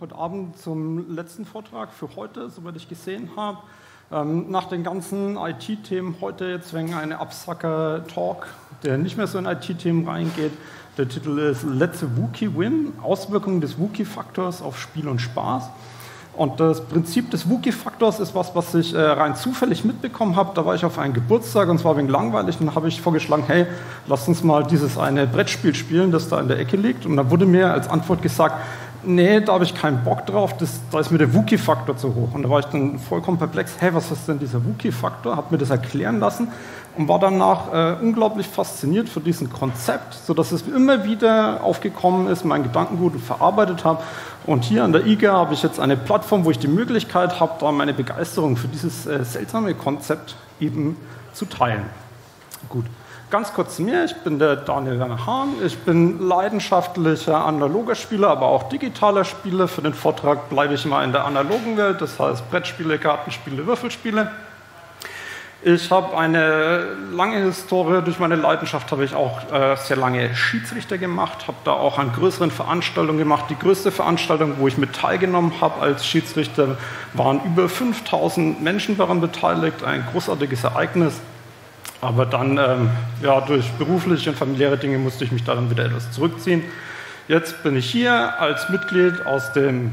heute Abend zum letzten Vortrag für heute, soweit ich gesehen habe. Ähm, nach den ganzen IT-Themen heute jetzt wegen eine Absacker-Talk, der nicht mehr so in IT-Themen reingeht. Der Titel ist Let's a Wookie Win, Auswirkungen des Wookie-Faktors auf Spiel und Spaß. Und das Prinzip des Wookie-Faktors ist was, was ich äh, rein zufällig mitbekommen habe. Da war ich auf einem Geburtstag und zwar wegen langweilig. Und dann habe ich vorgeschlagen, hey, lass uns mal dieses eine Brettspiel spielen, das da in der Ecke liegt. Und da wurde mir als Antwort gesagt, nee, da habe ich keinen Bock drauf, das, da ist mir der Wookie-Faktor zu hoch. Und da war ich dann vollkommen perplex, hey, was ist denn dieser Wookie-Faktor? Habe mir das erklären lassen und war danach äh, unglaublich fasziniert von diesem Konzept, sodass es immer wieder aufgekommen ist, mein Gedankengut verarbeitet habe und hier an der IGA habe ich jetzt eine Plattform, wo ich die Möglichkeit habe, da meine Begeisterung für dieses äh, seltsame Konzept eben zu teilen. Gut, ganz kurz zu mir. Ich bin der Daniel Werner Hahn. Ich bin leidenschaftlicher analoger Spieler, aber auch digitaler Spieler. Für den Vortrag bleibe ich mal in der analogen Welt, das heißt Brettspiele, Kartenspiele, Würfelspiele. Ich habe eine lange Historie. Durch meine Leidenschaft habe ich auch äh, sehr lange Schiedsrichter gemacht, habe da auch an größeren Veranstaltungen gemacht. Die größte Veranstaltung, wo ich mit teilgenommen habe als Schiedsrichter, waren über 5000 Menschen daran beteiligt. Ein großartiges Ereignis. Aber dann, ähm, ja, durch berufliche und familiäre Dinge musste ich mich da dann wieder etwas zurückziehen. Jetzt bin ich hier als Mitglied aus dem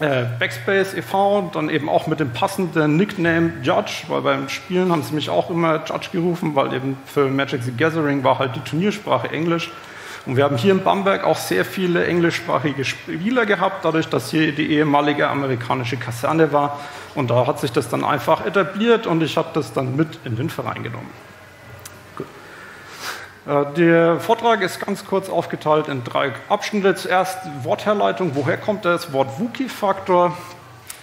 äh, Backspace e.V., dann eben auch mit dem passenden Nickname Judge, weil beim Spielen haben sie mich auch immer Judge gerufen, weil eben für Magic the Gathering war halt die Turniersprache Englisch. Und wir haben hier in Bamberg auch sehr viele englischsprachige Spieler gehabt, dadurch, dass hier die ehemalige amerikanische Kaserne war. Und da hat sich das dann einfach etabliert und ich habe das dann mit in den Verein genommen. Äh, der Vortrag ist ganz kurz aufgeteilt in drei Abschnitte. Zuerst Wortherleitung, woher kommt das Wort Wookie-Faktor?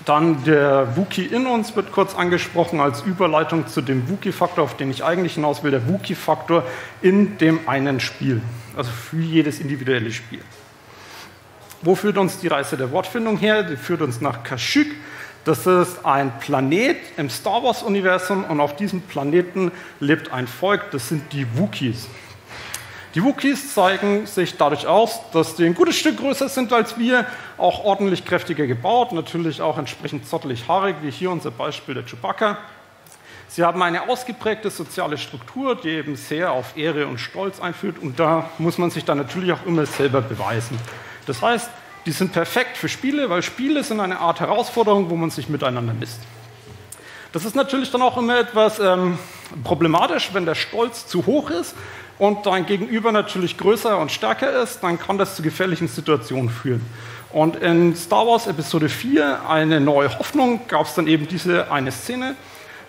Dann der Wookie in uns wird kurz angesprochen als Überleitung zu dem Wookie-Faktor, auf den ich eigentlich hinaus will, der Wookie-Faktor in dem einen Spiel, also für jedes individuelle Spiel. Wo führt uns die Reise der Wortfindung her? Die führt uns nach Kashyyyk. Das ist ein Planet im Star Wars-Universum und auf diesem Planeten lebt ein Volk, das sind die Wookiees. Die Wookiees zeigen sich dadurch aus, dass die ein gutes Stück größer sind als wir, auch ordentlich kräftiger gebaut, natürlich auch entsprechend zottelig haarig, wie hier unser Beispiel der Chewbacca. Sie haben eine ausgeprägte soziale Struktur, die eben sehr auf Ehre und Stolz einführt und da muss man sich dann natürlich auch immer selber beweisen. Das heißt, die sind perfekt für Spiele, weil Spiele sind eine Art Herausforderung, wo man sich miteinander misst. Das ist natürlich dann auch immer etwas ähm, problematisch, wenn der Stolz zu hoch ist, und dein Gegenüber natürlich größer und stärker ist, dann kann das zu gefährlichen Situationen führen. Und in Star Wars Episode 4, eine neue Hoffnung, gab es dann eben diese eine Szene,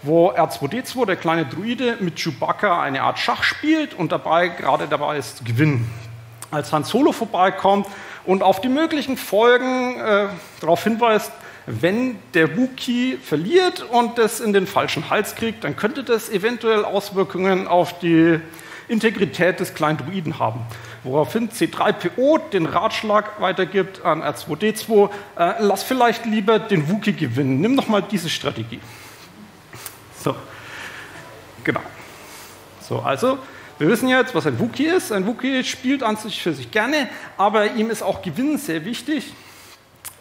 wo R2D2, der kleine Druide, mit Chewbacca eine Art Schach spielt und dabei gerade dabei ist zu gewinnen. Als Han Solo vorbeikommt und auf die möglichen Folgen äh, darauf hinweist, wenn der Wookie verliert und das in den falschen Hals kriegt, dann könnte das eventuell Auswirkungen auf die Integrität des kleinen Druiden haben. Woraufhin C3PO den Ratschlag weitergibt an R2D2, äh, lass vielleicht lieber den Wookie gewinnen. Nimm doch mal diese Strategie. So, genau. So, also, wir wissen jetzt, was ein Wookie ist. Ein Wookie spielt an sich für sich gerne, aber ihm ist auch Gewinn sehr wichtig.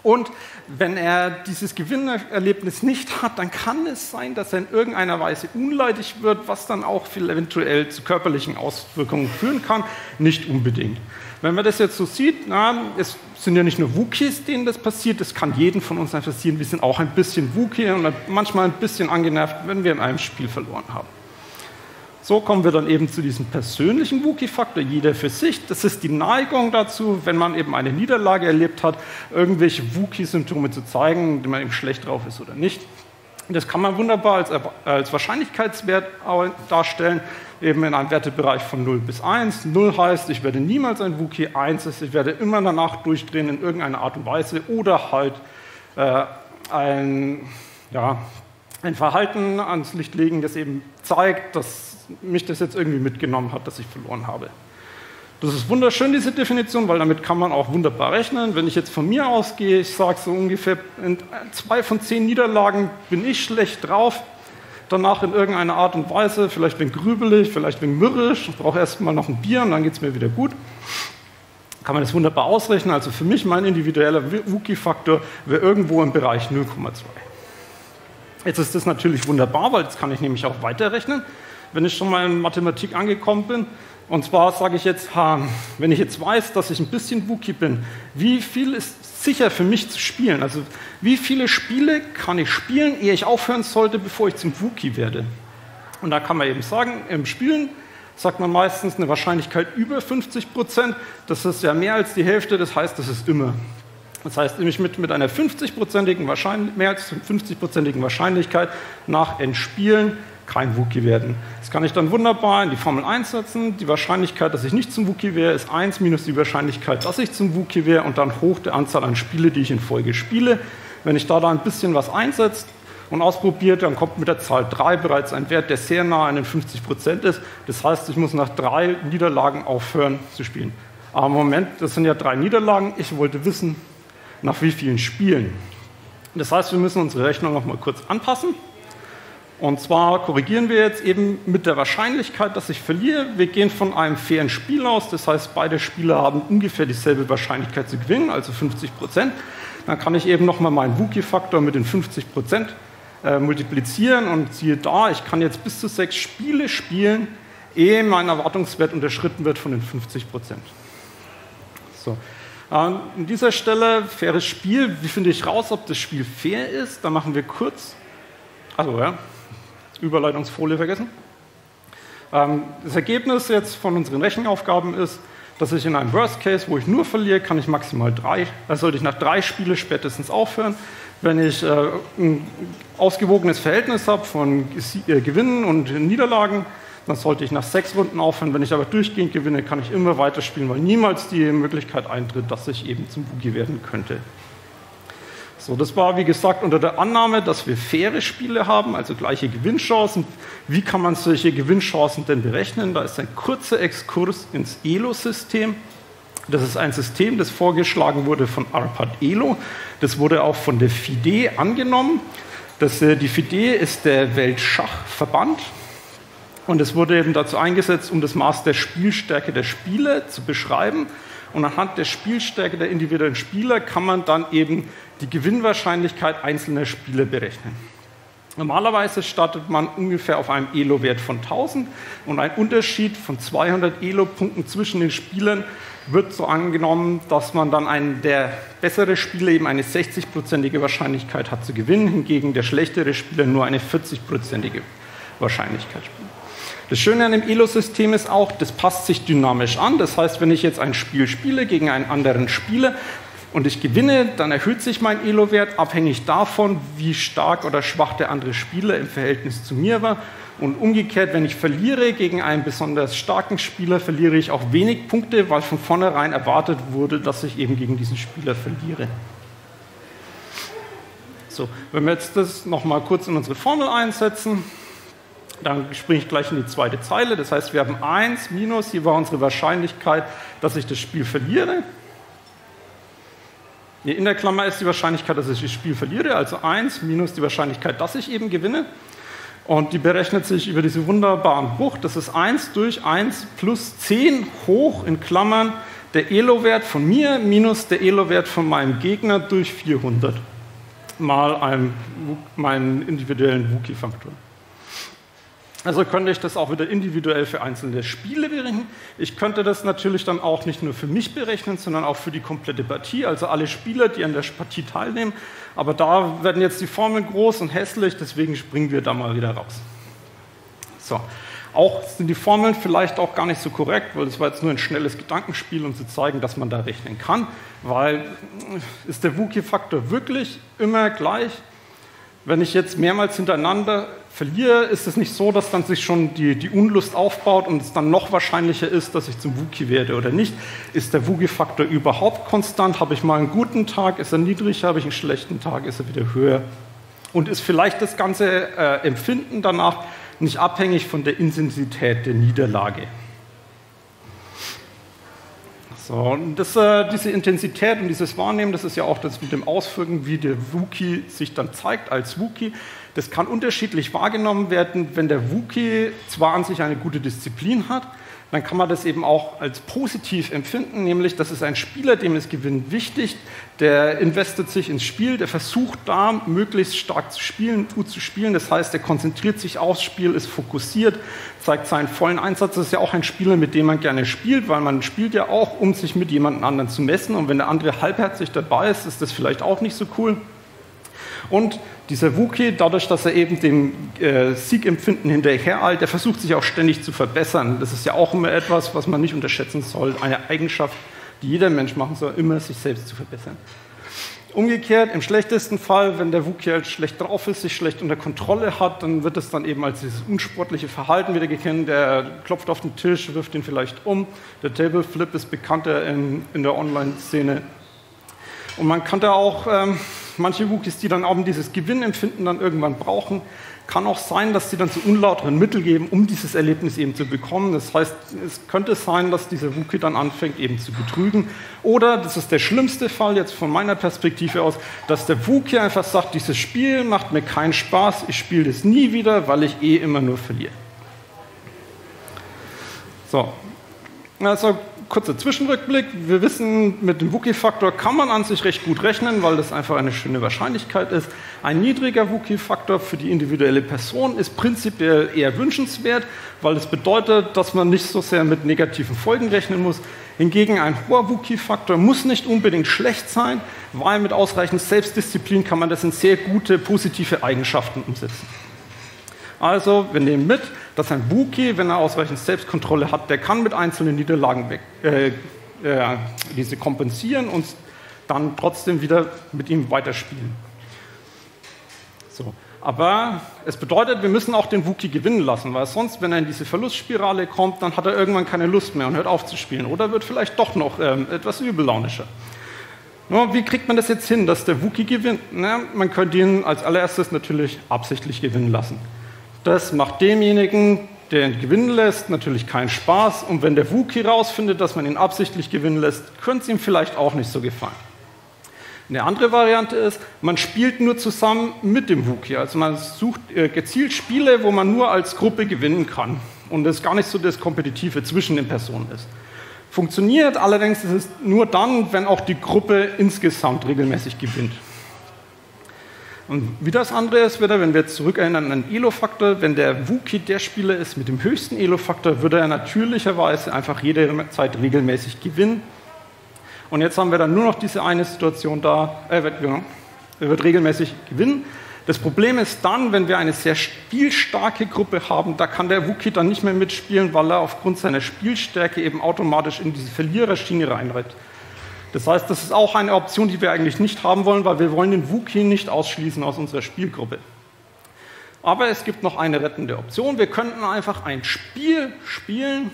Und wenn er dieses Gewinnerlebnis nicht hat, dann kann es sein, dass er in irgendeiner Weise unleidig wird, was dann auch eventuell zu körperlichen Auswirkungen führen kann. Nicht unbedingt. Wenn man das jetzt so sieht, na, es sind ja nicht nur Wookies, denen das passiert, es kann jeden von uns passieren. Wir sind auch ein bisschen Wookie und manchmal ein bisschen angenervt, wenn wir in einem Spiel verloren haben. So kommen wir dann eben zu diesem persönlichen Wookie-Faktor, jeder für sich. Das ist die Neigung dazu, wenn man eben eine Niederlage erlebt hat, irgendwelche Wookie-Symptome zu zeigen, wenn man eben schlecht drauf ist oder nicht. Das kann man wunderbar als, als Wahrscheinlichkeitswert darstellen, eben in einem Wertebereich von 0 bis 1. 0 heißt, ich werde niemals ein Wookie, 1 ist, ich werde immer danach durchdrehen in irgendeiner Art und Weise oder halt äh, ein, ja, ein Verhalten ans Licht legen, das eben zeigt, dass mich das jetzt irgendwie mitgenommen hat, dass ich verloren habe. Das ist wunderschön, diese Definition, weil damit kann man auch wunderbar rechnen. Wenn ich jetzt von mir ausgehe, ich sage so ungefähr, in zwei von zehn Niederlagen bin ich schlecht drauf, danach in irgendeiner Art und Weise, vielleicht bin grübelig, vielleicht bin mürrisch, ich brauche erstmal noch ein Bier und dann geht es mir wieder gut. kann man das wunderbar ausrechnen. Also für mich mein individueller Wookie-Faktor wäre irgendwo im Bereich 0,2. Jetzt ist das natürlich wunderbar, weil jetzt kann ich nämlich auch weiterrechnen, wenn ich schon mal in Mathematik angekommen bin. Und zwar sage ich jetzt, wenn ich jetzt weiß, dass ich ein bisschen Wookie bin, wie viel ist sicher für mich zu spielen? Also wie viele Spiele kann ich spielen, ehe ich aufhören sollte, bevor ich zum Wookie werde? Und da kann man eben sagen, im Spielen sagt man meistens eine Wahrscheinlichkeit über 50 Prozent. Das ist ja mehr als die Hälfte, das heißt, das ist immer. Das heißt, nämlich mit, mit einer 50-prozentigen Wahrscheinlichkeit, mehr als 50-prozentigen Wahrscheinlichkeit nach Entspielen kein Wookie werden. Das kann ich dann wunderbar in die Formel einsetzen. Die Wahrscheinlichkeit, dass ich nicht zum Wookie wäre, ist 1 minus die Wahrscheinlichkeit, dass ich zum Wookie wäre und dann hoch der Anzahl an Spiele, die ich in Folge spiele. Wenn ich da, da ein bisschen was einsetze und ausprobiert, dann kommt mit der Zahl 3 bereits ein Wert, der sehr nah an den 50 Prozent ist. Das heißt, ich muss nach drei Niederlagen aufhören zu spielen. Aber im Moment, das sind ja drei Niederlagen. Ich wollte wissen, nach wie vielen Spielen. Das heißt, wir müssen unsere Rechnung noch mal kurz anpassen. Und zwar korrigieren wir jetzt eben mit der Wahrscheinlichkeit, dass ich verliere. Wir gehen von einem fairen Spiel aus, das heißt, beide Spieler haben ungefähr dieselbe Wahrscheinlichkeit zu gewinnen, also 50 Prozent. Dann kann ich eben nochmal meinen Wookie-Faktor mit den 50 Prozent äh, multiplizieren und siehe da, ich kann jetzt bis zu sechs Spiele spielen, ehe mein Erwartungswert unterschritten wird von den 50 Prozent. So. An dieser Stelle, faires Spiel, wie finde ich raus, ob das Spiel fair ist? Da machen wir kurz, also ja, Überleitungsfolie vergessen. Ähm, das Ergebnis jetzt von unseren Rechenaufgaben ist, dass ich in einem Worst Case, wo ich nur verliere, kann ich maximal drei, da sollte ich nach drei Spielen spätestens aufhören. Wenn ich äh, ein ausgewogenes Verhältnis habe von äh, Gewinnen und Niederlagen, dann sollte ich nach sechs Runden aufhören. Wenn ich aber durchgehend gewinne, kann ich immer weiterspielen, weil niemals die Möglichkeit eintritt, dass ich eben zum Boogie werden könnte. So, das war wie gesagt unter der Annahme, dass wir faire Spiele haben, also gleiche Gewinnchancen. Wie kann man solche Gewinnchancen denn berechnen? Da ist ein kurzer Exkurs ins ELO-System. Das ist ein System, das vorgeschlagen wurde von Arpad Elo. Das wurde auch von der FIDE angenommen. Das, äh, die FIDE ist der Weltschachverband. Und es wurde eben dazu eingesetzt, um das Maß der Spielstärke der Spieler zu beschreiben. Und anhand der Spielstärke der individuellen Spieler kann man dann eben die Gewinnwahrscheinlichkeit einzelner Spiele berechnen. Normalerweise startet man ungefähr auf einem Elo-Wert von 1000 und ein Unterschied von 200 Elo-Punkten zwischen den Spielern wird so angenommen, dass man dann einen, der bessere Spieler eben eine 60-prozentige Wahrscheinlichkeit hat zu gewinnen, hingegen der schlechtere Spieler nur eine 40-prozentige Wahrscheinlichkeit spielt. Das Schöne an dem Elo-System ist auch, das passt sich dynamisch an. Das heißt, wenn ich jetzt ein Spiel spiele gegen einen anderen Spieler, und ich gewinne, dann erhöht sich mein Elo-Wert abhängig davon, wie stark oder schwach der andere Spieler im Verhältnis zu mir war. Und umgekehrt, wenn ich verliere gegen einen besonders starken Spieler, verliere ich auch wenig Punkte, weil von vornherein erwartet wurde, dass ich eben gegen diesen Spieler verliere. So, wenn wir jetzt das nochmal kurz in unsere Formel einsetzen, dann springe ich gleich in die zweite Zeile. Das heißt, wir haben 1 minus, hier war unsere Wahrscheinlichkeit, dass ich das Spiel verliere. In der Klammer ist die Wahrscheinlichkeit, dass ich das Spiel verliere, also 1 minus die Wahrscheinlichkeit, dass ich eben gewinne. Und die berechnet sich über diese wunderbaren Bruch. Das ist 1 durch 1 plus 10 hoch in Klammern der Elo-Wert von mir minus der Elo-Wert von meinem Gegner durch 400 mal einem, meinen individuellen Wookie-Faktor. Also könnte ich das auch wieder individuell für einzelne Spiele berechnen. Ich könnte das natürlich dann auch nicht nur für mich berechnen, sondern auch für die komplette Partie, also alle Spieler, die an der Partie teilnehmen. Aber da werden jetzt die Formeln groß und hässlich, deswegen springen wir da mal wieder raus. So. Auch sind die Formeln vielleicht auch gar nicht so korrekt, weil es war jetzt nur ein schnelles Gedankenspiel, um zu zeigen, dass man da rechnen kann. Weil ist der Wookie-Faktor wirklich immer gleich? Wenn ich jetzt mehrmals hintereinander verliere, ist es nicht so, dass dann sich schon die, die Unlust aufbaut und es dann noch wahrscheinlicher ist, dass ich zum Wookie werde oder nicht. Ist der Wookie-Faktor überhaupt konstant? Habe ich mal einen guten Tag? Ist er niedrig? Habe ich einen schlechten Tag? Ist er wieder höher? Und ist vielleicht das ganze äh, Empfinden danach nicht abhängig von der Intensität der Niederlage? So, und das, äh, diese Intensität und dieses Wahrnehmen, das ist ja auch das mit dem Ausführen, wie der Wookie sich dann zeigt als Wookie. Das kann unterschiedlich wahrgenommen werden, wenn der Wookie zwar an sich eine gute Disziplin hat, dann kann man das eben auch als positiv empfinden, nämlich das ist ein Spieler, dem ist Gewinn wichtig, der investiert sich ins Spiel, der versucht da möglichst stark zu spielen, gut zu spielen, das heißt, er konzentriert sich aufs Spiel, ist fokussiert, zeigt seinen vollen Einsatz, das ist ja auch ein Spieler, mit dem man gerne spielt, weil man spielt ja auch, um sich mit jemand anderen zu messen. Und wenn der andere halbherzig dabei ist, ist das vielleicht auch nicht so cool. Und dieser Wookie, dadurch, dass er eben dem äh, Siegempfinden hinterhereilt, der versucht sich auch ständig zu verbessern. Das ist ja auch immer etwas, was man nicht unterschätzen soll. Eine Eigenschaft, die jeder Mensch machen soll, immer sich selbst zu verbessern. Umgekehrt, im schlechtesten Fall, wenn der Wookie halt schlecht drauf ist, sich schlecht unter Kontrolle hat, dann wird es dann eben als dieses unsportliche Verhalten wieder gekannt. Der klopft auf den Tisch, wirft ihn vielleicht um. Der Table Flip ist bekannter in, in der Online-Szene. Und man kann da auch ähm, manche Wookies, die dann auch dieses Gewinnempfinden dann irgendwann brauchen, kann auch sein, dass sie dann zu unlauteren Mittel geben, um dieses Erlebnis eben zu bekommen. Das heißt, es könnte sein, dass dieser Wookie dann anfängt eben zu betrügen. Oder, das ist der schlimmste Fall jetzt von meiner Perspektive aus, dass der Wookie einfach sagt, dieses Spiel macht mir keinen Spaß, ich spiele es nie wieder, weil ich eh immer nur verliere. So, also kurzer Zwischenrückblick. Wir wissen, mit dem Wookie-Faktor kann man an sich recht gut rechnen, weil das einfach eine schöne Wahrscheinlichkeit ist. Ein niedriger Wookie-Faktor für die individuelle Person ist prinzipiell eher wünschenswert, weil es das bedeutet, dass man nicht so sehr mit negativen Folgen rechnen muss. Hingegen ein hoher Wookie-Faktor muss nicht unbedingt schlecht sein, weil mit ausreichend Selbstdisziplin kann man das in sehr gute, positive Eigenschaften umsetzen. Also, wir nehmen mit, dass ein Wookie, wenn er ausreichend Selbstkontrolle hat, der kann mit einzelnen Niederlagen weg, äh, äh, diese kompensieren und dann trotzdem wieder mit ihm weiterspielen. So. Aber es bedeutet, wir müssen auch den Wookie gewinnen lassen, weil sonst, wenn er in diese Verlustspirale kommt, dann hat er irgendwann keine Lust mehr und hört auf zu spielen oder wird vielleicht doch noch ähm, etwas übellaunischer. Nur, wie kriegt man das jetzt hin, dass der Wookie gewinnt? Na, man könnte ihn als allererstes natürlich absichtlich gewinnen lassen. Das macht demjenigen, der ihn gewinnen lässt, natürlich keinen Spaß. Und wenn der Wookie rausfindet, dass man ihn absichtlich gewinnen lässt, könnte es ihm vielleicht auch nicht so gefallen. Eine andere Variante ist, man spielt nur zusammen mit dem Wookie. Also man sucht äh, gezielt Spiele, wo man nur als Gruppe gewinnen kann und es gar nicht so das Kompetitive zwischen den Personen ist. Funktioniert allerdings ist es nur dann, wenn auch die Gruppe insgesamt regelmäßig gewinnt. Und wie das andere ist wieder, wenn wir jetzt zurückerinnern an den Elo-Faktor, wenn der Wookie der Spieler ist mit dem höchsten Elo-Faktor, würde er natürlicherweise einfach jede Zeit regelmäßig gewinnen. Und jetzt haben wir dann nur noch diese eine Situation da, er wird, ja, er wird regelmäßig gewinnen. Das Problem ist dann, wenn wir eine sehr spielstarke Gruppe haben, da kann der Wookie dann nicht mehr mitspielen, weil er aufgrund seiner Spielstärke eben automatisch in diese Verliererschiene reinreitet. Das heißt, das ist auch eine Option, die wir eigentlich nicht haben wollen, weil wir wollen den Wookie nicht ausschließen aus unserer Spielgruppe. Aber es gibt noch eine rettende Option. Wir könnten einfach ein Spiel spielen,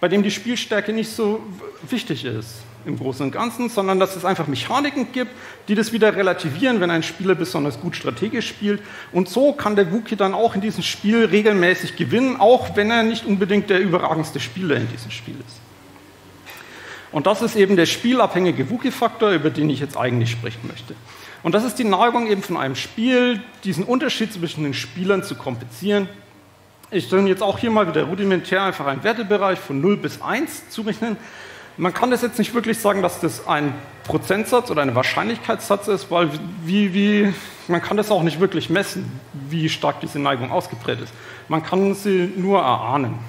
bei dem die Spielstärke nicht so wichtig ist im Großen und Ganzen, sondern dass es einfach Mechaniken gibt, die das wieder relativieren, wenn ein Spieler besonders gut strategisch spielt. Und so kann der Wookie dann auch in diesem Spiel regelmäßig gewinnen, auch wenn er nicht unbedingt der überragendste Spieler in diesem Spiel ist. Und das ist eben der spielabhängige Wookie-Faktor, über den ich jetzt eigentlich sprechen möchte. Und das ist die Neigung eben von einem Spiel, diesen Unterschied zwischen den Spielern zu kompensieren. Ich stelle jetzt auch hier mal wieder rudimentär einfach einen Wertebereich von 0 bis 1 zurechnen. Man kann das jetzt nicht wirklich sagen, dass das ein Prozentsatz oder ein Wahrscheinlichkeitssatz ist, weil wie, wie, man kann das auch nicht wirklich messen, wie stark diese Neigung ausgeprägt ist. Man kann sie nur erahnen.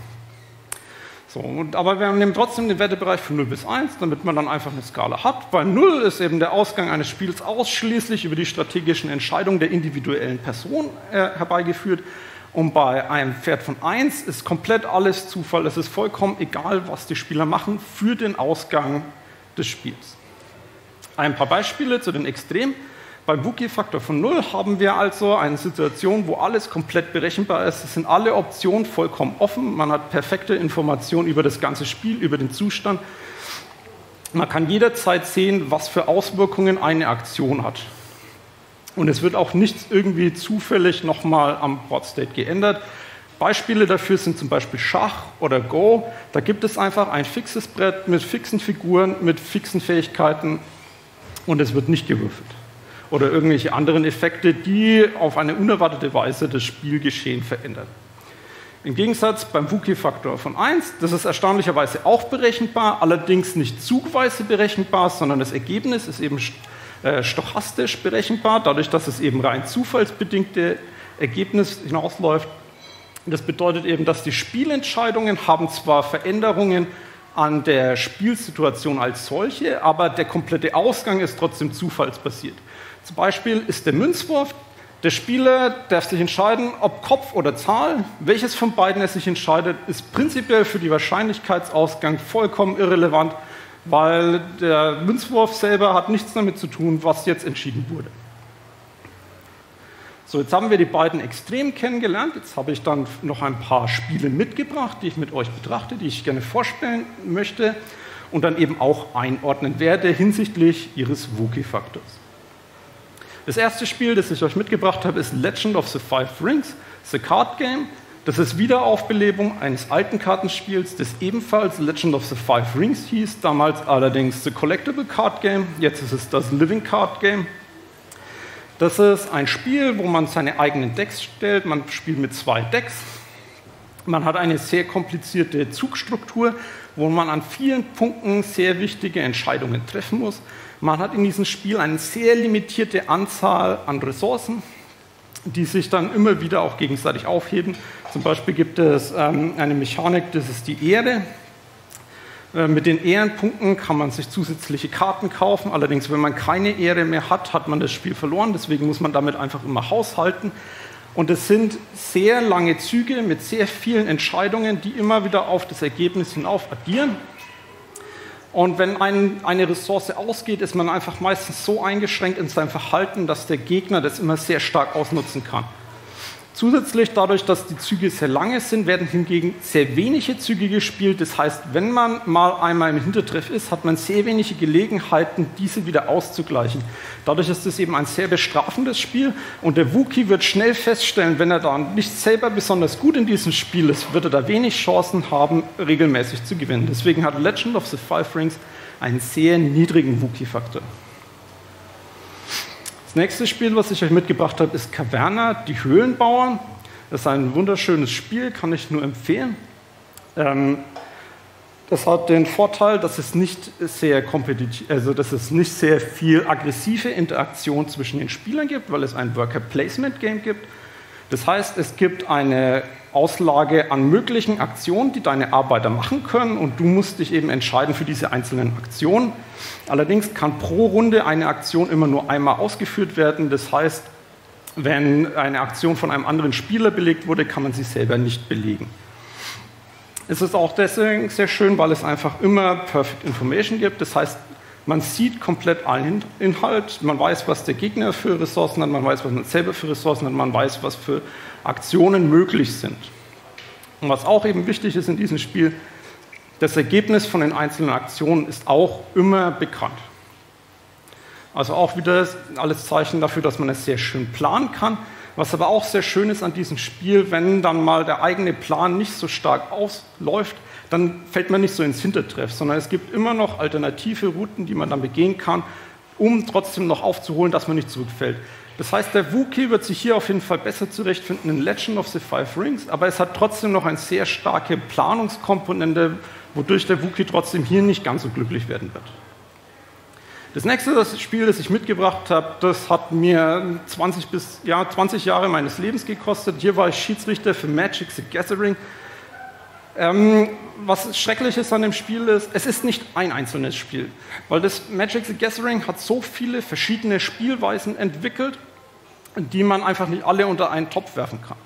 So, und, aber wir nehmen trotzdem den Wertebereich von 0 bis 1, damit man dann einfach eine Skala hat. Bei 0 ist eben der Ausgang eines Spiels ausschließlich über die strategischen Entscheidungen der individuellen Person äh, herbeigeführt. Und bei einem Pferd von 1 ist komplett alles Zufall. Es ist vollkommen egal, was die Spieler machen für den Ausgang des Spiels. Ein paar Beispiele zu den Extremen. Beim Wookie-Faktor von 0 haben wir also eine Situation, wo alles komplett berechenbar ist. Es sind alle Optionen vollkommen offen. Man hat perfekte Informationen über das ganze Spiel, über den Zustand. Man kann jederzeit sehen, was für Auswirkungen eine Aktion hat. Und es wird auch nichts irgendwie zufällig nochmal am Board-State geändert. Beispiele dafür sind zum Beispiel Schach oder Go. Da gibt es einfach ein fixes Brett mit fixen Figuren, mit fixen Fähigkeiten und es wird nicht gewürfelt oder irgendwelche anderen Effekte, die auf eine unerwartete Weise das Spielgeschehen verändern. Im Gegensatz beim Wookie-Faktor von 1, das ist erstaunlicherweise auch berechenbar, allerdings nicht zugweise berechenbar, sondern das Ergebnis ist eben äh, stochastisch berechenbar, dadurch, dass es eben rein zufallsbedingte Ergebnis hinausläuft. Das bedeutet eben, dass die Spielentscheidungen haben zwar Veränderungen an der Spielsituation als solche, aber der komplette Ausgang ist trotzdem zufallsbasiert. Zum Beispiel ist der Münzwurf der Spieler darf sich entscheiden, ob Kopf oder Zahl. Welches von beiden er sich entscheidet, ist prinzipiell für die Wahrscheinlichkeitsausgang vollkommen irrelevant, weil der Münzwurf selber hat nichts damit zu tun, was jetzt entschieden wurde. So, jetzt haben wir die beiden Extremen kennengelernt. Jetzt habe ich dann noch ein paar Spiele mitgebracht, die ich mit euch betrachte, die ich gerne vorstellen möchte und dann eben auch einordnen werde hinsichtlich ihres Wookie-Faktors. Das erste Spiel, das ich euch mitgebracht habe, ist Legend of the Five Rings, The Card Game. Das ist Wiederaufbelebung eines alten Kartenspiels, das ebenfalls Legend of the Five Rings hieß, damals allerdings The Collectible Card Game, jetzt ist es das Living Card Game. Das ist ein Spiel, wo man seine eigenen Decks stellt. Man spielt mit zwei Decks. Man hat eine sehr komplizierte Zugstruktur, wo man an vielen Punkten sehr wichtige Entscheidungen treffen muss. Man hat in diesem Spiel eine sehr limitierte Anzahl an Ressourcen, die sich dann immer wieder auch gegenseitig aufheben. Zum Beispiel gibt es ähm, eine Mechanik, das ist die Ehre. Äh, mit den Ehrenpunkten kann man sich zusätzliche Karten kaufen. Allerdings, wenn man keine Ehre mehr hat, hat man das Spiel verloren. Deswegen muss man damit einfach immer haushalten. Und es sind sehr lange Züge mit sehr vielen Entscheidungen, die immer wieder auf das Ergebnis hinauf addieren. Und wenn ein, eine Ressource ausgeht, ist man einfach meistens so eingeschränkt in seinem Verhalten, dass der Gegner das immer sehr stark ausnutzen kann. Zusätzlich dadurch, dass die Züge sehr lange sind, werden hingegen sehr wenige Züge gespielt. Das heißt, wenn man mal einmal im Hintertreff ist, hat man sehr wenige Gelegenheiten, diese wieder auszugleichen. Dadurch ist es eben ein sehr bestrafendes Spiel und der Wookie wird schnell feststellen, wenn er da nicht selber besonders gut in diesem Spiel ist, wird er da wenig Chancen haben, regelmäßig zu gewinnen. Deswegen hat Legend of the Five Rings einen sehr niedrigen Wookie-Faktor. Das nächste Spiel, was ich euch mitgebracht habe, ist Caverna, die Höhlenbauer. Das ist ein wunderschönes Spiel, kann ich nur empfehlen. Ähm, das hat den Vorteil, dass es nicht sehr kompetitiv, also dass es nicht sehr viel aggressive Interaktion zwischen den Spielern gibt, weil es ein Worker Placement Game gibt. Das heißt, es gibt eine Auslage an möglichen Aktionen, die deine Arbeiter machen können und du musst dich eben entscheiden für diese einzelnen Aktionen. Allerdings kann pro Runde eine Aktion immer nur einmal ausgeführt werden. Das heißt, wenn eine Aktion von einem anderen Spieler belegt wurde, kann man sie selber nicht belegen. Es ist auch deswegen sehr schön, weil es einfach immer Perfect Information gibt. Das heißt, man sieht komplett allen Inhalt, man weiß, was der Gegner für Ressourcen hat, man weiß, was man selber für Ressourcen hat, man weiß, was für Aktionen möglich sind. Und was auch eben wichtig ist in diesem Spiel, das Ergebnis von den einzelnen Aktionen ist auch immer bekannt. Also auch wieder alles Zeichen dafür, dass man es sehr schön planen kann. Was aber auch sehr schön ist an diesem Spiel, wenn dann mal der eigene Plan nicht so stark ausläuft, dann fällt man nicht so ins Hintertreff, sondern es gibt immer noch alternative Routen, die man dann begehen kann, um trotzdem noch aufzuholen, dass man nicht zurückfällt. Das heißt, der Wookie wird sich hier auf jeden Fall besser zurechtfinden in Legend of the Five Rings, aber es hat trotzdem noch eine sehr starke Planungskomponente, wodurch der Wookie trotzdem hier nicht ganz so glücklich werden wird. Das nächste das Spiel, das ich mitgebracht habe, das hat mir 20, bis, ja, 20 Jahre meines Lebens gekostet. Hier war ich Schiedsrichter für Magic the Gathering. Ähm, was schrecklich ist an dem Spiel ist, es ist nicht ein einzelnes Spiel, weil das Magic the Gathering hat so viele verschiedene Spielweisen entwickelt, die man einfach nicht alle unter einen Topf werfen kann.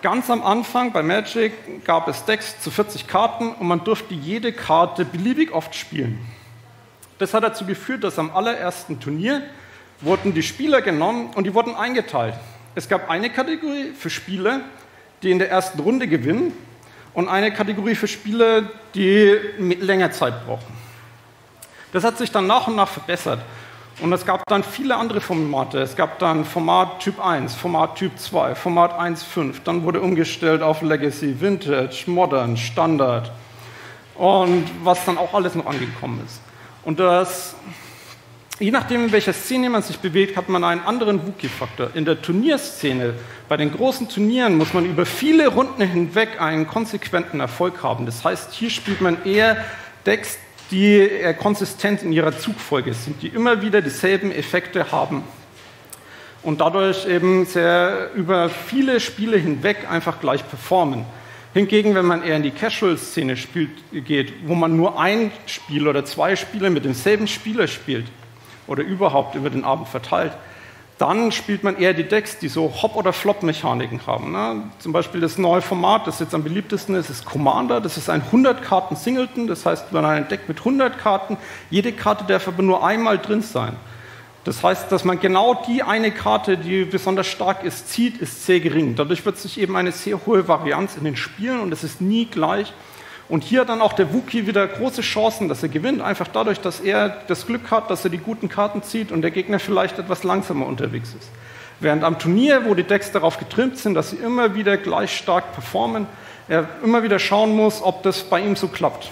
Ganz am Anfang bei Magic gab es Decks zu 40 Karten und man durfte jede Karte beliebig oft spielen. Das hat dazu geführt, dass am allerersten Turnier wurden die Spieler genommen und die wurden eingeteilt. Es gab eine Kategorie für Spieler, die in der ersten Runde gewinnen und eine Kategorie für Spieler, die länger Zeit brauchen. Das hat sich dann nach und nach verbessert. Und es gab dann viele andere Formate. Es gab dann Format Typ 1, Format Typ 2, Format 1.5. Dann wurde umgestellt auf Legacy, Vintage, Modern, Standard. Und was dann auch alles noch angekommen ist. Und das Je nachdem, in welcher Szene man sich bewegt, hat man einen anderen Wookie-Faktor. In der Turnierszene, bei den großen Turnieren, muss man über viele Runden hinweg einen konsequenten Erfolg haben. Das heißt, hier spielt man eher Decks, die eher konsistent in ihrer Zugfolge sind, die immer wieder dieselben Effekte haben und dadurch eben sehr über viele Spiele hinweg einfach gleich performen. Hingegen, wenn man eher in die Casual-Szene geht, wo man nur ein Spiel oder zwei Spiele mit demselben Spieler spielt oder überhaupt über den Abend verteilt, dann spielt man eher die Decks, die so Hop- oder Flop-Mechaniken haben. Ne? Zum Beispiel das neue Format, das jetzt am beliebtesten ist, ist Commander. Das ist ein 100-Karten-Singleton, das heißt, man hat ein Deck mit 100 Karten. Jede Karte darf aber nur einmal drin sein. Das heißt, dass man genau die eine Karte, die besonders stark ist, zieht, ist sehr gering. Dadurch wird sich eben eine sehr hohe Varianz in den Spielen und es ist nie gleich. Und hier dann auch der Wookie wieder große Chancen, dass er gewinnt, einfach dadurch, dass er das Glück hat, dass er die guten Karten zieht und der Gegner vielleicht etwas langsamer unterwegs ist. Während am Turnier, wo die Decks darauf getrimmt sind, dass sie immer wieder gleich stark performen, er immer wieder schauen muss, ob das bei ihm so klappt.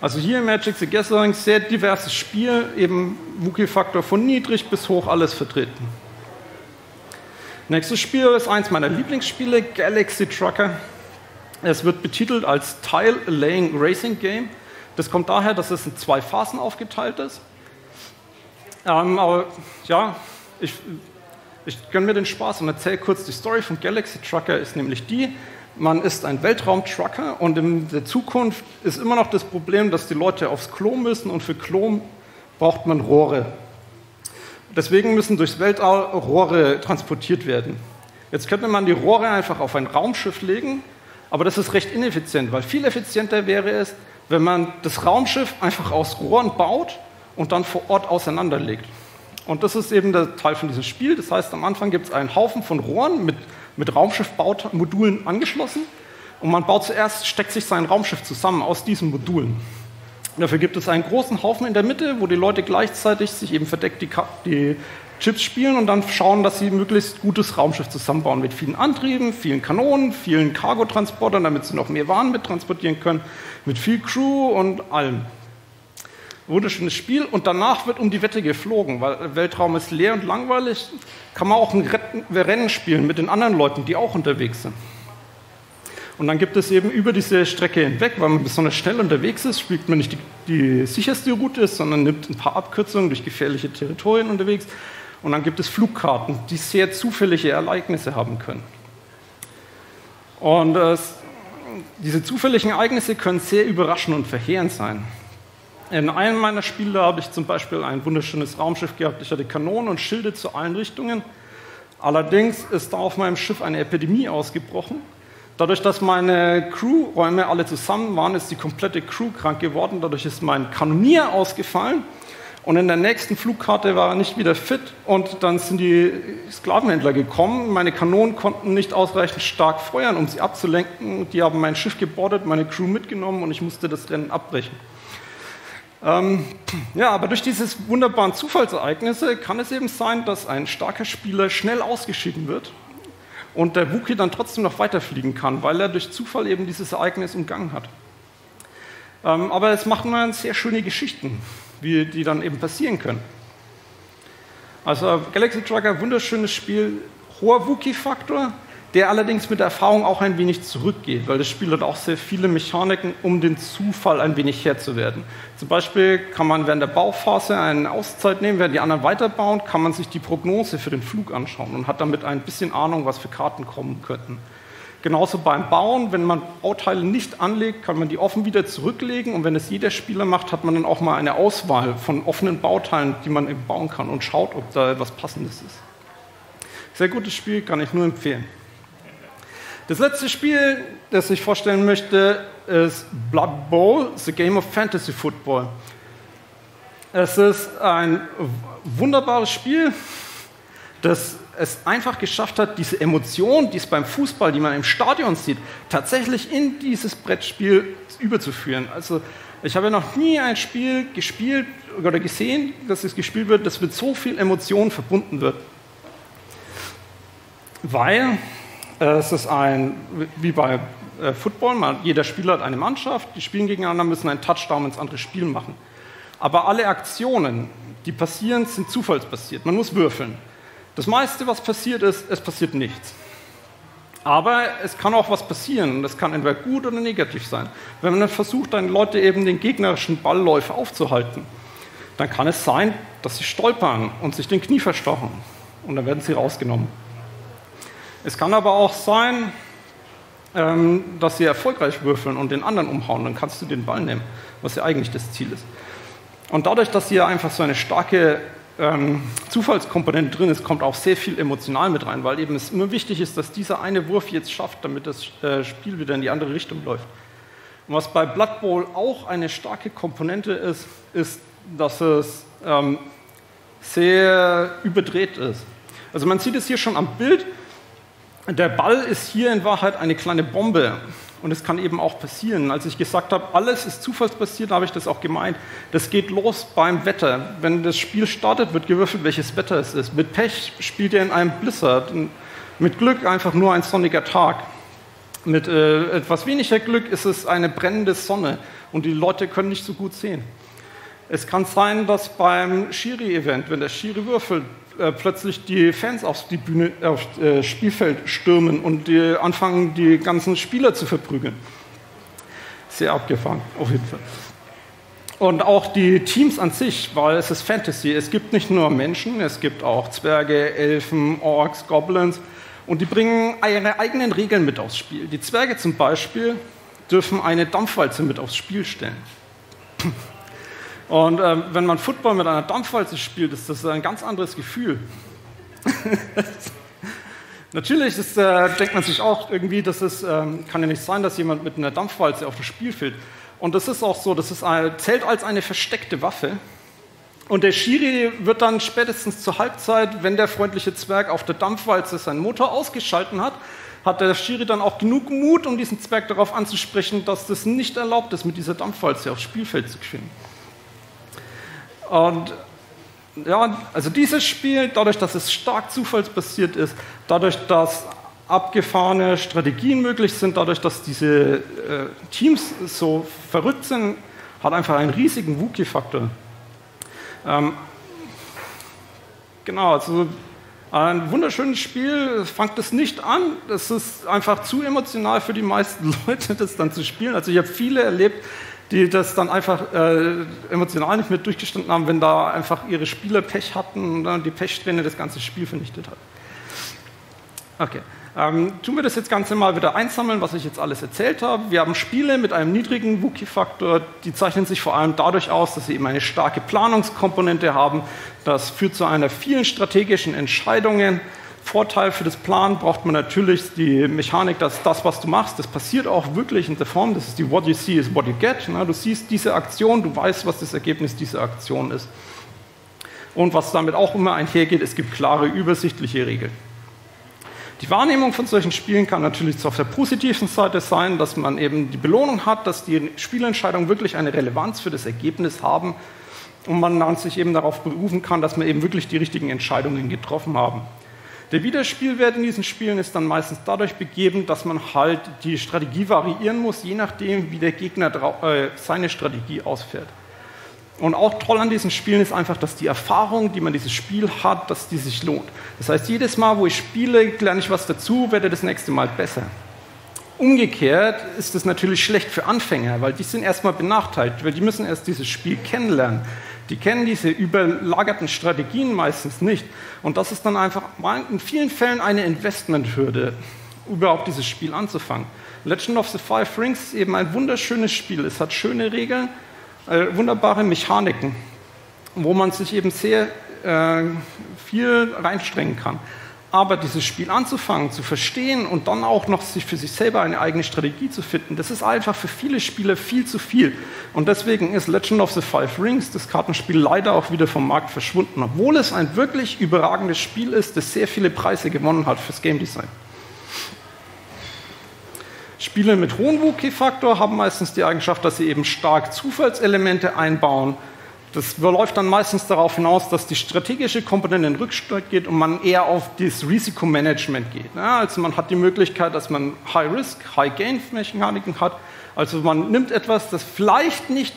Also hier im Magic the Gathering sehr diverses Spiel, eben Wookie-Faktor von niedrig bis hoch alles vertreten. Nächstes Spiel ist eins meiner Lieblingsspiele, Galaxy Trucker. Es wird betitelt als Tile-Laying Racing Game. Das kommt daher, dass es in zwei Phasen aufgeteilt ist. Ähm, aber ja, ich, ich gönne mir den Spaß und erzähle kurz die Story von Galaxy Trucker, ist nämlich die, man ist ein Weltraumtrucker und in der Zukunft ist immer noch das Problem, dass die Leute aufs Klo müssen und für Klo braucht man Rohre. Deswegen müssen durchs Weltall Rohre transportiert werden. Jetzt könnte man die Rohre einfach auf ein Raumschiff legen, aber das ist recht ineffizient, weil viel effizienter wäre es, wenn man das Raumschiff einfach aus Rohren baut und dann vor Ort auseinanderlegt. Und das ist eben der Teil von diesem Spiel. Das heißt, am Anfang gibt es einen Haufen von Rohren mit mit Raumschiffmodulen angeschlossen und man baut zuerst, steckt sich sein Raumschiff zusammen aus diesen Modulen. Dafür gibt es einen großen Haufen in der Mitte, wo die Leute gleichzeitig sich eben verdeckt die, die Chips spielen und dann schauen, dass sie möglichst gutes Raumschiff zusammenbauen mit vielen Antrieben, vielen Kanonen, vielen Cargotransportern, damit sie noch mehr Waren mittransportieren können, mit viel Crew und allem. Wunderschönes Spiel und danach wird um die Wette geflogen, weil Weltraum ist leer und langweilig. Kann man auch ein Rennen spielen mit den anderen Leuten, die auch unterwegs sind. Und dann gibt es eben über diese Strecke hinweg, weil man besonders schnell unterwegs ist, spielt man nicht die, die sicherste Route, sondern nimmt ein paar Abkürzungen durch gefährliche Territorien unterwegs. Und dann gibt es Flugkarten, die sehr zufällige Ereignisse haben können. Und äh, diese zufälligen Ereignisse können sehr überraschend und verheerend sein. In einem meiner Spiele habe ich zum Beispiel ein wunderschönes Raumschiff gehabt. Ich hatte Kanonen und Schilde zu allen Richtungen. Allerdings ist da auf meinem Schiff eine Epidemie ausgebrochen. Dadurch, dass meine Crewräume alle zusammen waren, ist die komplette Crew krank geworden. Dadurch ist mein Kanonier ausgefallen. Und in der nächsten Flugkarte war er nicht wieder fit. Und dann sind die Sklavenhändler gekommen. Meine Kanonen konnten nicht ausreichend stark feuern, um sie abzulenken. Die haben mein Schiff gebordet, meine Crew mitgenommen und ich musste das Rennen abbrechen. Ähm, ja, aber durch dieses wunderbaren Zufallsereignisse kann es eben sein, dass ein starker Spieler schnell ausgeschieden wird und der Wookie dann trotzdem noch weiterfliegen kann, weil er durch Zufall eben dieses Ereignis umgangen hat. Ähm, aber es macht man sehr schöne Geschichten, wie die dann eben passieren können. Also Galaxy Trucker, wunderschönes Spiel, hoher Wookie-Faktor, der allerdings mit Erfahrung auch ein wenig zurückgeht, weil das Spiel hat auch sehr viele Mechaniken, um den Zufall ein wenig Herr zu werden. Zum Beispiel kann man während der Bauphase eine Auszeit nehmen, während die anderen weiterbauen, kann man sich die Prognose für den Flug anschauen und hat damit ein bisschen Ahnung, was für Karten kommen könnten. Genauso beim Bauen, wenn man Bauteile nicht anlegt, kann man die offen wieder zurücklegen und wenn es jeder Spieler macht, hat man dann auch mal eine Auswahl von offenen Bauteilen, die man eben bauen kann und schaut, ob da etwas Passendes ist. Sehr gutes Spiel, kann ich nur empfehlen. Das letzte Spiel, das ich vorstellen möchte, ist Blood Bowl, The Game of Fantasy Football. Es ist ein wunderbares Spiel, das es einfach geschafft hat, diese Emotion, die es beim Fußball, die man im Stadion sieht, tatsächlich in dieses Brettspiel überzuführen. Also ich habe noch nie ein Spiel gespielt oder gesehen, dass es gespielt wird, das mit so viel Emotion verbunden wird. Weil es ist ein, wie bei äh, Football, jeder Spieler hat eine Mannschaft, die spielen gegeneinander, müssen einen Touchdown ins andere Spiel machen. Aber alle Aktionen, die passieren, sind zufallsbasiert. Man muss würfeln. Das meiste, was passiert ist, es passiert nichts. Aber es kann auch was passieren und das kann entweder gut oder negativ sein. Wenn man versucht, dann Leute eben den gegnerischen Ballläufer aufzuhalten, dann kann es sein, dass sie stolpern und sich den Knie verstochen und dann werden sie rausgenommen. Es kann aber auch sein, ähm, dass sie erfolgreich würfeln und den anderen umhauen, dann kannst du den Ball nehmen, was ja eigentlich das Ziel ist. Und dadurch, dass hier einfach so eine starke ähm, Zufallskomponente drin ist, kommt auch sehr viel emotional mit rein, weil eben es immer wichtig ist, dass dieser eine Wurf jetzt schafft, damit das äh, Spiel wieder in die andere Richtung läuft. Und was bei Blood Bowl auch eine starke Komponente ist, ist, dass es ähm, sehr überdreht ist. Also man sieht es hier schon am Bild, der Ball ist hier in Wahrheit eine kleine Bombe. Und es kann eben auch passieren. Als ich gesagt habe, alles ist zufallsbasiert, habe ich das auch gemeint. Das geht los beim Wetter. Wenn das Spiel startet, wird gewürfelt, welches Wetter es ist. Mit Pech spielt ihr in einem Blizzard. Mit Glück einfach nur ein sonniger Tag. Mit äh, etwas weniger Glück ist es eine brennende Sonne und die Leute können nicht so gut sehen. Es kann sein, dass beim Schiri-Event, wenn der Schiri würfelt, äh, plötzlich die Fans aufs die Bühne, aufs äh, Spielfeld stürmen und die anfangen, die ganzen Spieler zu verprügeln. Sehr abgefahren, auf jeden Fall. Und auch die Teams an sich, weil es ist Fantasy. Es gibt nicht nur Menschen, es gibt auch Zwerge, Elfen, Orks, Goblins. Und die bringen ihre eigenen Regeln mit aufs Spiel. Die Zwerge zum Beispiel dürfen eine Dampfwalze mit aufs Spiel stellen. Und äh, wenn man Football mit einer Dampfwalze spielt, ist das ein ganz anderes Gefühl. Natürlich ist, äh, denkt man sich auch irgendwie, dass es ähm, kann ja nicht sein, dass jemand mit einer Dampfwalze auf das fällt. Und das ist auch so, das ist ein, zählt als eine versteckte Waffe. Und der Schiri wird dann spätestens zur Halbzeit, wenn der freundliche Zwerg auf der Dampfwalze seinen Motor ausgeschalten hat, hat der Schiri dann auch genug Mut, um diesen Zwerg darauf anzusprechen, dass das nicht erlaubt ist, mit dieser Dampfwalze aufs Spielfeld zu schwingen. Und ja, also dieses Spiel, dadurch, dass es stark zufallsbasiert ist, dadurch, dass abgefahrene Strategien möglich sind, dadurch, dass diese äh, Teams so verrückt sind, hat einfach einen riesigen Wookie-Faktor. Ähm, genau, also ein wunderschönes Spiel, fangt es nicht an. Es ist einfach zu emotional für die meisten Leute, das dann zu spielen. Also ich habe viele erlebt, die das dann einfach äh, emotional nicht mehr durchgestanden haben, wenn da einfach ihre Spieler Pech hatten und die Pechsträhne das ganze Spiel vernichtet hat. Okay. Ähm, tun wir das jetzt Ganze mal wieder einsammeln, was ich jetzt alles erzählt habe. Wir haben Spiele mit einem niedrigen Wookie-Faktor, die zeichnen sich vor allem dadurch aus, dass sie eben eine starke Planungskomponente haben. Das führt zu einer vielen strategischen Entscheidungen Vorteil für das Plan braucht man natürlich die Mechanik, dass das, was du machst, das passiert auch wirklich in der Form. Das ist die What you see is what you get. Du siehst diese Aktion, du weißt, was das Ergebnis dieser Aktion ist. Und was damit auch immer einhergeht, es gibt klare, übersichtliche Regeln. Die Wahrnehmung von solchen Spielen kann natürlich auf der positiven Seite sein, dass man eben die Belohnung hat, dass die Spielentscheidungen wirklich eine Relevanz für das Ergebnis haben und man sich eben darauf berufen kann, dass man eben wirklich die richtigen Entscheidungen getroffen haben. Der Wiederspielwert in diesen Spielen ist dann meistens dadurch begeben, dass man halt die Strategie variieren muss, je nachdem, wie der Gegner äh, seine Strategie ausfährt. Und auch toll an diesen Spielen ist einfach, dass die Erfahrung, die man dieses Spiel hat, dass die sich lohnt. Das heißt, jedes Mal, wo ich spiele, lerne ich was dazu, werde das nächste Mal besser. Umgekehrt ist es natürlich schlecht für Anfänger, weil die sind erstmal benachteiligt, weil die müssen erst dieses Spiel kennenlernen. Die kennen diese überlagerten Strategien meistens nicht. Und das ist dann einfach in vielen Fällen eine Investmenthürde, überhaupt dieses Spiel anzufangen. Legend of the Five Rings ist eben ein wunderschönes Spiel. Es hat schöne Regeln, äh, wunderbare Mechaniken, wo man sich eben sehr äh, viel reinstrengen kann. Aber dieses Spiel anzufangen, zu verstehen und dann auch noch sich für sich selber eine eigene Strategie zu finden, das ist einfach für viele Spieler viel zu viel. Und deswegen ist Legend of the Five Rings, das Kartenspiel, leider auch wieder vom Markt verschwunden, obwohl es ein wirklich überragendes Spiel ist, das sehr viele Preise gewonnen hat fürs Game Design. Spiele mit hohem Wookie-Faktor haben meistens die Eigenschaft, dass sie eben stark Zufallselemente einbauen das läuft dann meistens darauf hinaus, dass die strategische Komponente in den Rückstand geht und man eher auf das Risikomanagement geht. Also man hat die Möglichkeit, dass man High-Risk, High-Gain-Mechaniken hat. Also man nimmt etwas, das vielleicht nicht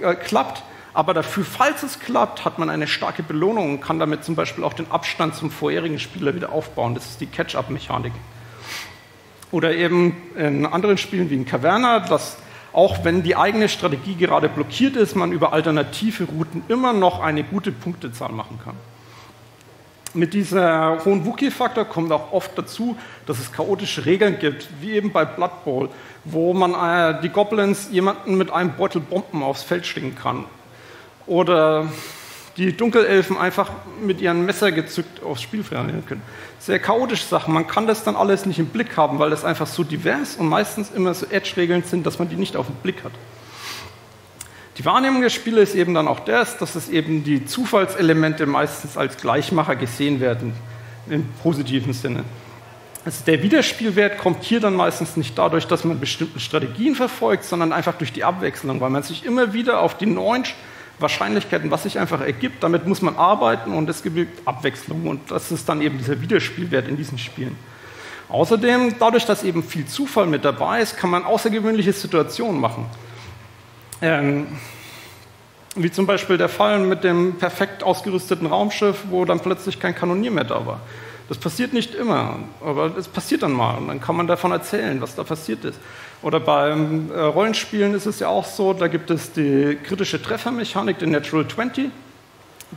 äh, klappt, Aber dafür, falls es klappt, hat man eine starke Belohnung und kann damit zum Beispiel auch den Abstand zum vorherigen Spieler wieder aufbauen. Das ist die Catch-up-Mechanik. Oder eben in anderen Spielen wie in Caverna, dass auch wenn die eigene Strategie gerade blockiert ist, man über alternative Routen immer noch eine gute Punktezahl machen kann. Mit dieser hohen Wookie-Faktor kommt auch oft dazu, dass es chaotische Regeln gibt, wie eben bei Blood Bowl, wo man äh, die Goblins jemanden mit einem Beutel Bomben aufs Feld schicken kann. Oder die Dunkelelfen einfach mit ihren Messer gezückt aufs Spielfeld können. Sehr chaotische Sachen. Man kann das dann alles nicht im Blick haben, weil das einfach so divers und meistens immer so Edge-Regeln sind, dass man die nicht auf dem Blick hat. Die Wahrnehmung der Spiele ist eben dann auch das, dass es eben die Zufallselemente meistens als Gleichmacher gesehen werden, im positiven Sinne. Also der Wiederspielwert kommt hier dann meistens nicht dadurch, dass man bestimmte Strategien verfolgt, sondern einfach durch die Abwechslung, weil man sich immer wieder auf die neuen Wahrscheinlichkeiten, was sich einfach ergibt, damit muss man arbeiten und es gibt Abwechslung und das ist dann eben dieser Wiederspielwert in diesen Spielen. Außerdem, dadurch, dass eben viel Zufall mit dabei ist, kann man außergewöhnliche Situationen machen. Ähm, wie zum Beispiel der Fall mit dem perfekt ausgerüsteten Raumschiff, wo dann plötzlich kein Kanonier mehr da war. Das passiert nicht immer, aber es passiert dann mal und dann kann man davon erzählen, was da passiert ist. Oder beim äh, Rollenspielen ist es ja auch so, da gibt es die kritische Treffermechanik, den Natural 20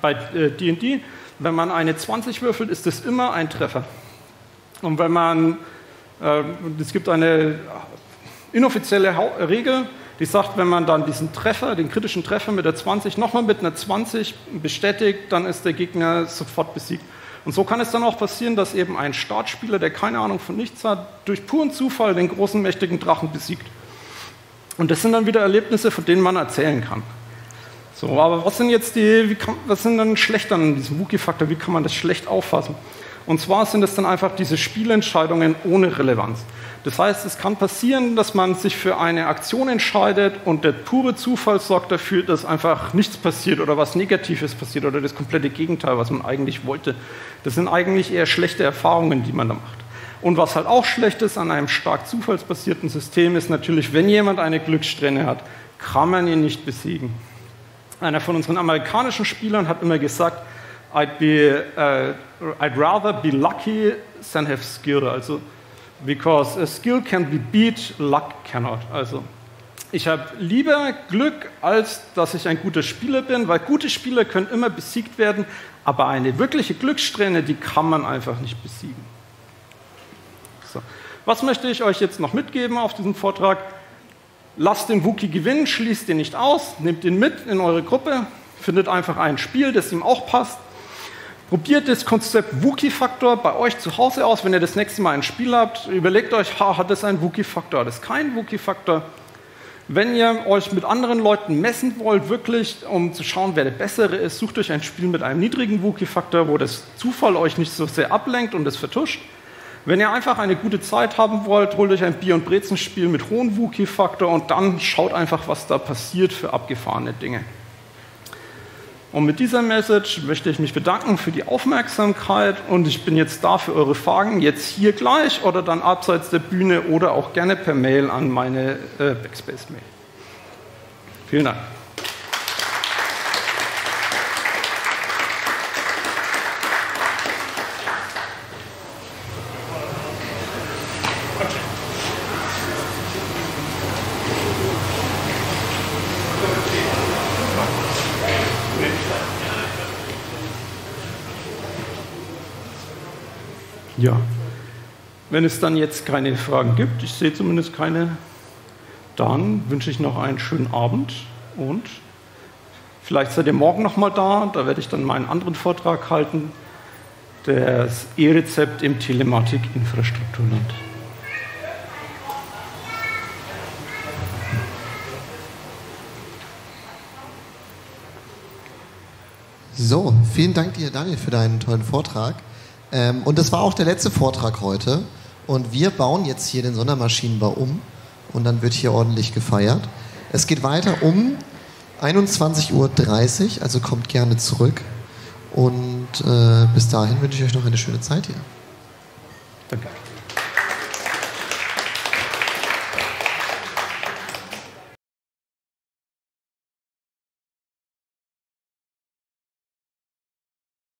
bei D&D. Äh, wenn man eine 20 würfelt, ist es immer ein Treffer. Und wenn man, äh, es gibt eine inoffizielle Regel, die sagt, wenn man dann diesen Treffer, den kritischen Treffer mit der 20 nochmal mit einer 20 bestätigt, dann ist der Gegner sofort besiegt. Und so kann es dann auch passieren, dass eben ein Startspieler, der keine Ahnung von nichts hat, durch puren Zufall den großen, mächtigen Drachen besiegt. Und das sind dann wieder Erlebnisse, von denen man erzählen kann. So, aber was sind jetzt die, kann, was sind dann schlecht an diesem Wookie-Faktor? Wie kann man das schlecht auffassen? Und zwar sind es dann einfach diese Spielentscheidungen ohne Relevanz. Das heißt, es kann passieren, dass man sich für eine Aktion entscheidet und der pure Zufall sorgt dafür, dass einfach nichts passiert oder was Negatives passiert oder das komplette Gegenteil, was man eigentlich wollte. Das sind eigentlich eher schlechte Erfahrungen, die man da macht. Und was halt auch schlecht ist an einem stark zufallsbasierten System, ist natürlich, wenn jemand eine Glückssträhne hat, kann man ihn nicht besiegen. Einer von unseren amerikanischen Spielern hat immer gesagt, I'd, be, uh, I'd rather be lucky than have skill. Also because a skill can be beat, luck cannot. Also ich habe lieber Glück, als dass ich ein guter Spieler bin, weil gute Spieler können immer besiegt werden, aber eine wirkliche Glückssträhne, die kann man einfach nicht besiegen. So. Was möchte ich euch jetzt noch mitgeben auf diesem Vortrag? Lasst den Wookie gewinnen, schließt den nicht aus, nehmt ihn mit in eure Gruppe, findet einfach ein Spiel, das ihm auch passt Probiert das Konzept Wookie-Faktor bei euch zu Hause aus, wenn ihr das nächste Mal ein Spiel habt. Überlegt euch, ha, hat das einen Wookie-Faktor, hat das keinen Wookie-Faktor? Wenn ihr euch mit anderen Leuten messen wollt, wirklich, um zu schauen, wer der Bessere ist, sucht euch ein Spiel mit einem niedrigen Wookie-Faktor, wo das Zufall euch nicht so sehr ablenkt und es vertuscht. Wenn ihr einfach eine gute Zeit haben wollt, holt euch ein Bier- und Brezenspiel mit hohem Wookie-Faktor und dann schaut einfach, was da passiert für abgefahrene Dinge. Und mit dieser Message möchte ich mich bedanken für die Aufmerksamkeit und ich bin jetzt da für eure Fragen, jetzt hier gleich oder dann abseits der Bühne oder auch gerne per Mail an meine äh, Backspace-Mail. Vielen Dank. Ja, wenn es dann jetzt keine Fragen gibt, ich sehe zumindest keine, dann wünsche ich noch einen schönen Abend und vielleicht seid ihr morgen noch mal da, da werde ich dann meinen anderen Vortrag halten, das E-Rezept im Telematik-Infrastrukturland. So, vielen Dank dir, Daniel, für deinen tollen Vortrag. Ähm, und das war auch der letzte Vortrag heute. Und wir bauen jetzt hier den Sondermaschinenbau um und dann wird hier ordentlich gefeiert. Es geht weiter um 21.30 Uhr, also kommt gerne zurück. Und äh, bis dahin wünsche ich euch noch eine schöne Zeit hier. Danke.